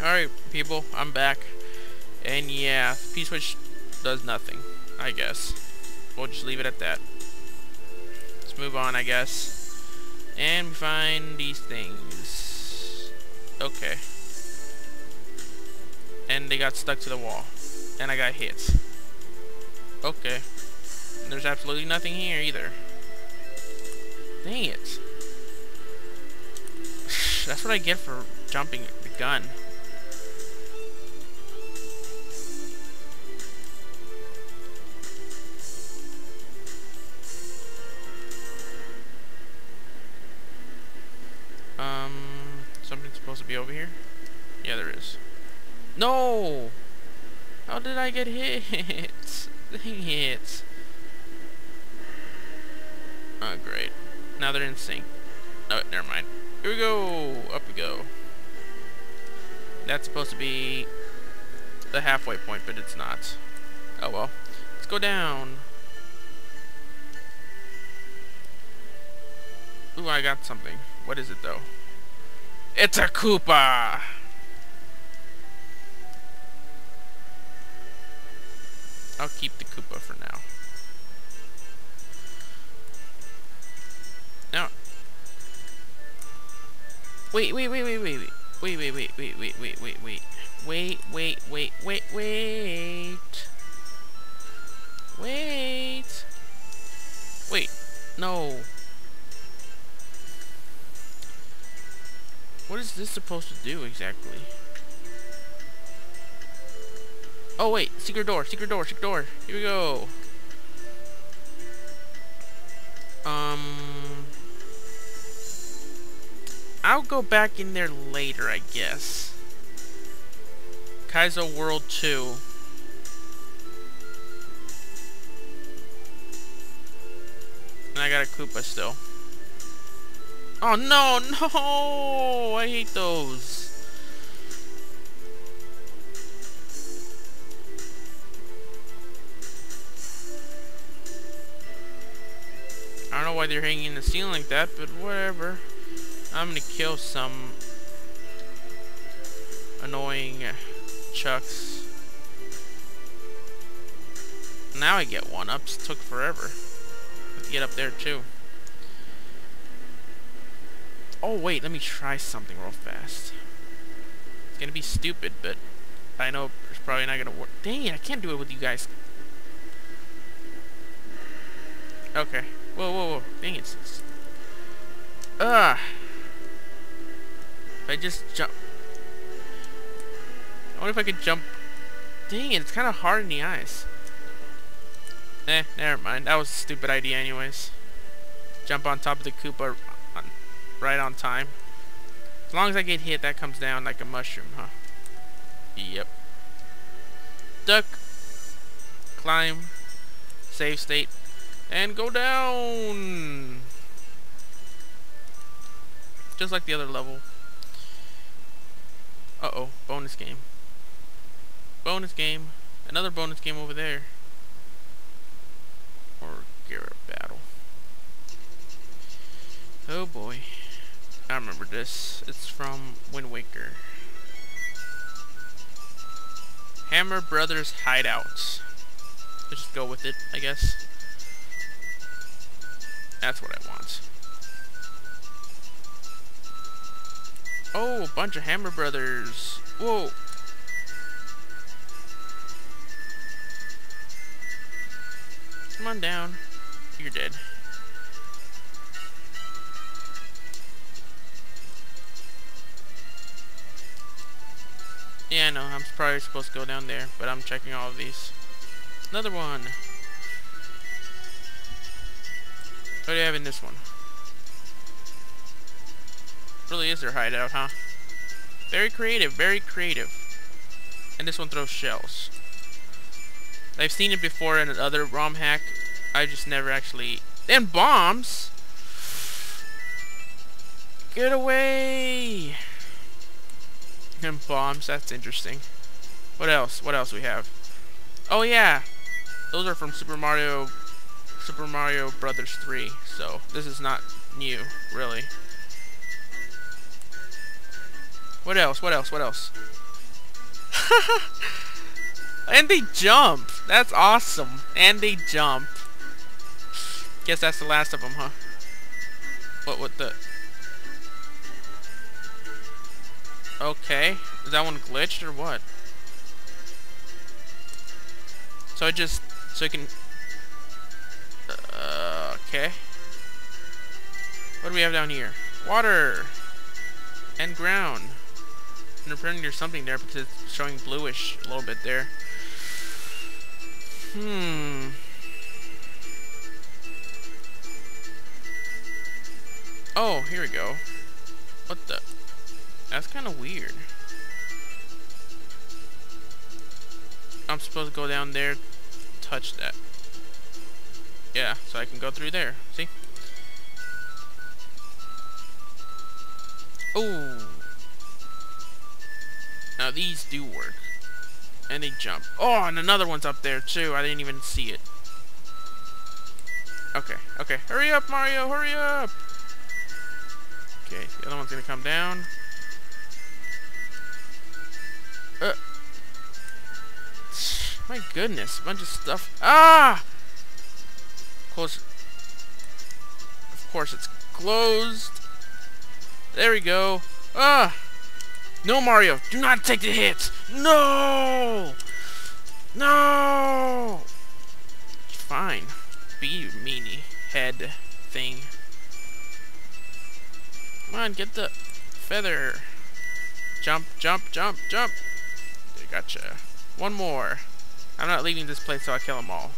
Alright, people, I'm back. And yeah, P-Switch does nothing, I guess. We'll just leave it at that. Let's move on, I guess. And we find these things. Okay. And they got stuck to the wall. And I got hit. Okay. There's absolutely nothing here either. Dang it. That's what I get for jumping the gun. Supposed to be over here? Yeah, there is. No! How did I get hit? Dang it. Oh, great. Now they're in sync. Oh, never mind. Here we go! Up we go. That's supposed to be the halfway point, but it's not. Oh well. Let's go down. Ooh, I got something. What is it, though? It's a Koopa! I'll keep the Koopa for now. Now. Wait, wait, wait, wait, wait, wait. Wait, wait, wait, wait, wait, wait, wait, wait. Wait, wait, wait, wait, wait. Wait. Is this supposed to do exactly? Oh wait, secret door, secret door, secret door. Here we go. Um, I'll go back in there later, I guess. Kaizo World 2. And I got a Koopa still. Oh no, no! I hate those. I don't know why they're hanging in the ceiling like that, but whatever. I'm gonna kill some annoying chucks. Now I get one ups. Took forever. Get up there too. Oh wait, let me try something real fast. It's gonna be stupid, but I know it's probably not gonna work. Dang I can't do it with you guys. Okay. Whoa, whoa, whoa. Dang it. Ugh. If I just jump... I wonder if I could jump... Dang it, it's kind of hard in the eyes. Eh, never mind. That was a stupid idea anyways. Jump on top of the Koopa right on time. As long as I get hit, that comes down like a mushroom, huh? Yep. Duck. Climb. Save state. And go down! Just like the other level. Uh-oh, bonus game. Bonus game. Another bonus game over there. Or Garrett Battle. Oh boy. I remember this. It's from Wind Waker. Hammer Brothers Hideouts. Let's just go with it, I guess. That's what I want. Oh, a bunch of Hammer Brothers. Whoa. Come on down. You're dead. I know. I'm probably supposed to go down there, but I'm checking all of these. Another one. What do you have in this one? Really is their hideout, huh? Very creative, very creative. And this one throws shells. I've seen it before in another ROM hack. I just never actually... And bombs! Get away! Bombs, that's interesting. What else? What else we have? Oh yeah! Those are from Super Mario Super Mario Brothers 3, so this is not new, really. What else? What else? What else? and they jump. That's awesome. And they jump. Guess that's the last of them, huh? What with the... Okay. Is that one glitched or what? So I just... So I can... Uh, okay. What do we have down here? Water! And ground. And apparently there's something there because it's showing bluish a little bit there. Hmm. Oh, here we go. What the? That's kind of weird. I'm supposed to go down there, touch that. Yeah, so I can go through there. See? Oh. Now these do work. And they jump. Oh, and another one's up there too. I didn't even see it. Okay, okay. Hurry up, Mario, hurry up! Okay, the other one's gonna come down. My goodness, a bunch of stuff. Ah! Close. Of course, it's closed. There we go. Ah! No, Mario! Do not take the hits! No! No! Fine. Be meanie head thing. Come on, get the feather. Jump, jump, jump, jump. Gotcha. One more. I'm not leaving this place till I kill them all.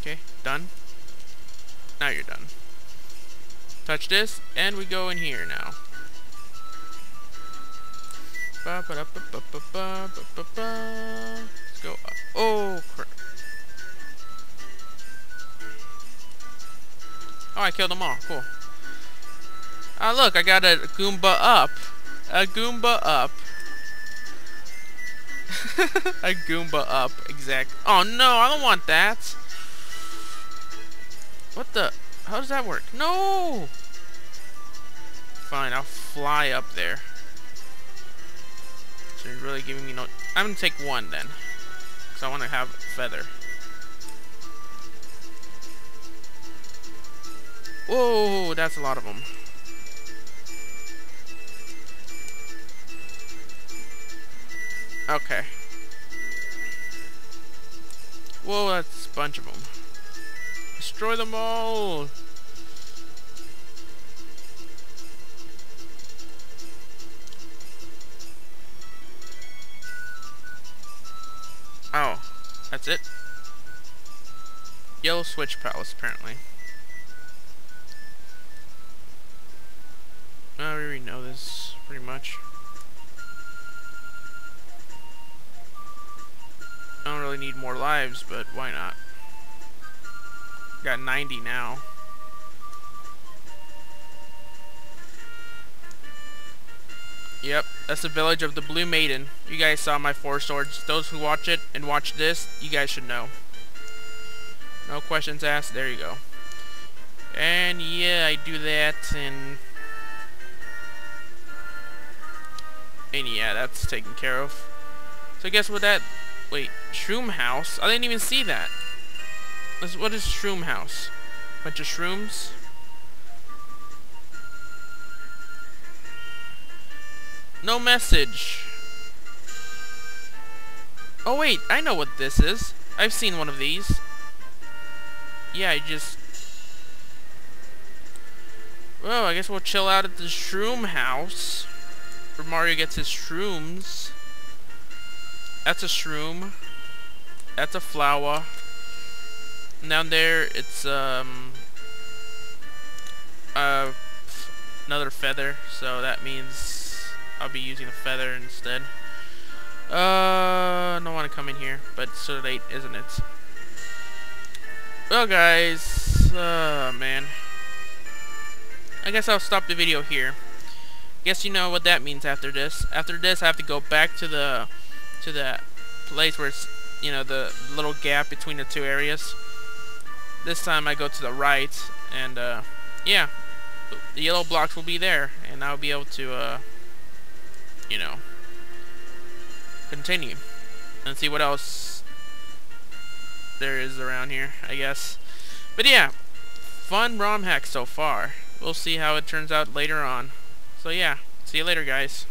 Okay, done. Now you're done. Touch this, and we go in here now. Let's go up. Oh, crap. Oh, I killed them all. Cool. Ah, look, I got a Goomba up. A Goomba up. a Goomba up, exact. Oh no, I don't want that. What the? How does that work? No! Fine, I'll fly up there. So you're really giving me no... I'm gonna take one then. Because I want to have feather. Whoa, that's a lot of them. Okay. Whoa, that's a bunch of them. Destroy them all! Oh, that's it? Yellow Switch Palace, apparently. I already know this, pretty much. Really need more lives, but why not? Got 90 now. Yep, that's the village of the Blue Maiden. You guys saw my four swords. Those who watch it and watch this, you guys should know. No questions asked. There you go. And yeah, I do that and... And yeah, that's taken care of. So I guess what that Wait, Shroom House? I didn't even see that. What is Shroom House? Bunch of shrooms? No message. Oh wait, I know what this is. I've seen one of these. Yeah, I just... Well, I guess we'll chill out at the Shroom House. Where Mario gets his shrooms. That's a shroom. That's a flower. Down there, it's um uh another feather. So that means I'll be using a feather instead. Uh, I don't want to come in here, but it's so late, isn't it? Well, guys, uh, man. I guess I'll stop the video here. Guess you know what that means after this. After this, I have to go back to the to the place where it's, you know, the little gap between the two areas. This time I go to the right, and, uh, yeah, the yellow blocks will be there, and I'll be able to, uh, you know, continue. And see what else there is around here, I guess. But yeah, fun ROM hack so far. We'll see how it turns out later on. So yeah, see you later, guys.